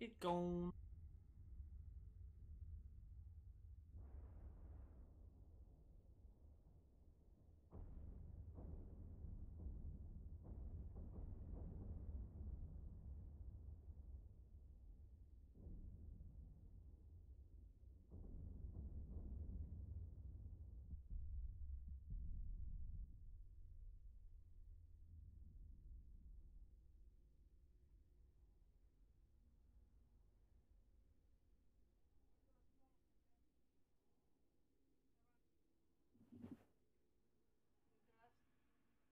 It gone.